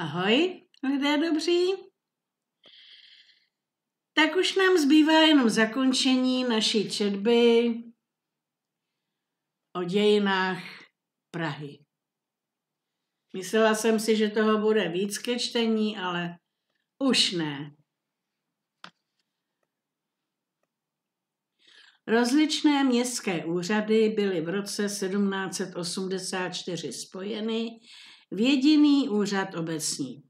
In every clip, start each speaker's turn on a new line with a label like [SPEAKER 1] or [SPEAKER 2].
[SPEAKER 1] Ahoj, lidé dobří. Tak už nám zbývá jenom zakončení naší četby o dějinách Prahy. Myslela jsem si, že toho bude víc ke čtení, ale už ne. Rozličné městské úřady byly v roce 1784 spojeny v jediný úřad obecní.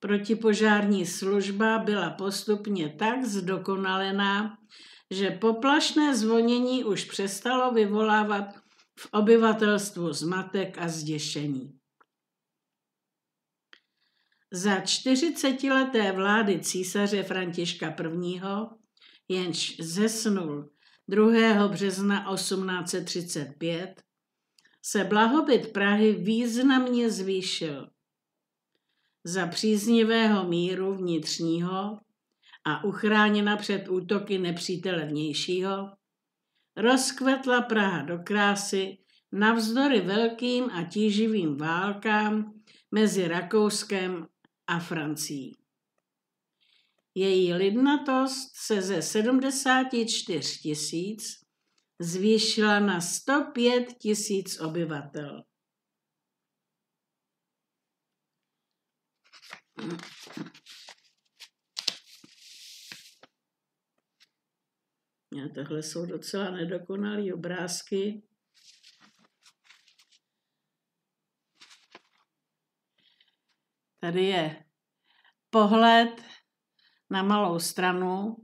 [SPEAKER 1] Protipožární služba byla postupně tak zdokonalená, že poplašné zvonění už přestalo vyvolávat v obyvatelstvu zmatek a zděšení. Za čtyřicetileté vlády císaře Františka I., jenž zesnul 2. března 1835, se blahobyt Prahy významně zvýšil. Za příznivého míru vnitřního a uchráněna před útoky nepřítele vnějšího, rozkvetla Praha do krásy navzdory velkým a tíživým válkám mezi Rakouskem a Francií. Její lidnatost se ze 74 tisíc zvýšila na 105 tisíc obyvatel. A tohle jsou docela nedokonalé obrázky. Tady je pohled na malou stranu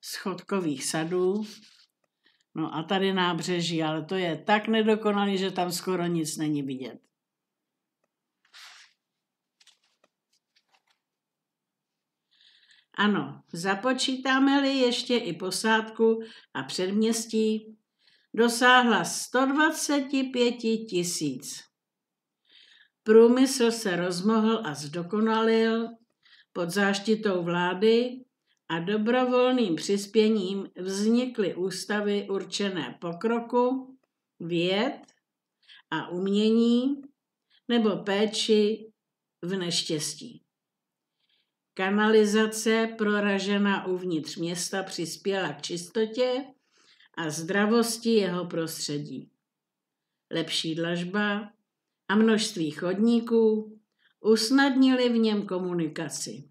[SPEAKER 1] schodkových sadů. No a tady nábřeží, ale to je tak nedokonalý, že tam skoro nic není vidět. Ano, započítáme-li ještě i posádku a předměstí, dosáhla 125 tisíc. Průmysl se rozmohl a zdokonalil pod záštitou vlády a dobrovolným přispěním vznikly ústavy určené pokroku, věd a umění nebo péči v neštěstí. Kanalizace proražená uvnitř města přispěla k čistotě a zdravosti jeho prostředí. Lepší dlažba a množství chodníků usnadnili v něm komunikaci.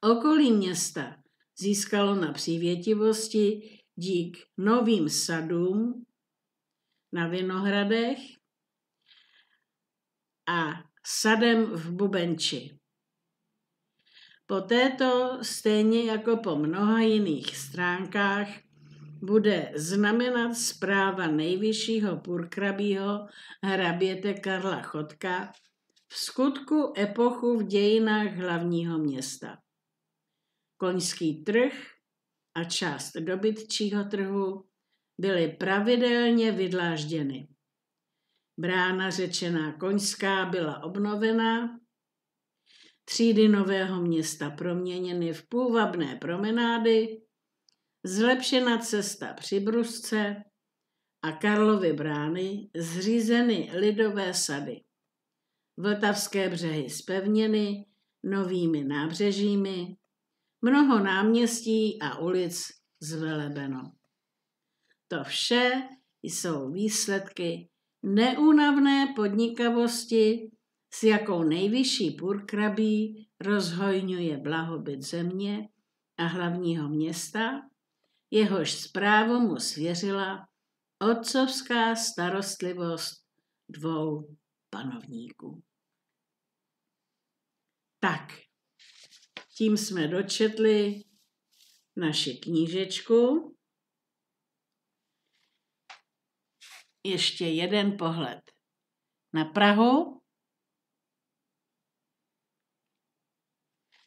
[SPEAKER 1] Okolí města získalo na přívětivosti dík novým sadům na Vinohradech a sadem v Bubenči. Po této, stejně jako po mnoha jiných stránkách, bude znamenat zpráva nejvyššího purkrabího hraběte Karla Chodka v skutku epochu v dějinách hlavního města. Koňský trh a část dobytčího trhu byly pravidelně vydlážděny. Brána řečená Koňská byla obnovena, třídy nového města proměněny v půvabné promenády, zlepšena cesta při Brusce a Karlovy brány zřízeny lidové sady. Vltavské břehy spevněny novými nábřežími, mnoho náměstí a ulic zvelebeno. To vše jsou výsledky neúnavné podnikavosti, s jakou nejvyšší purkrabí rozhojňuje blahobyt země a hlavního města, jehož zprávu mu svěřila otcovská starostlivost dvou panovníků. Tak, tím jsme dočetli naši knížečku. Ještě jeden pohled na Prahu.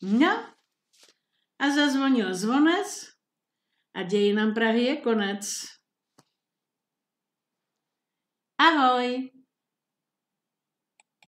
[SPEAKER 1] No, a zazvonil zvonec a dějinám Prahy je konec. Ahoj!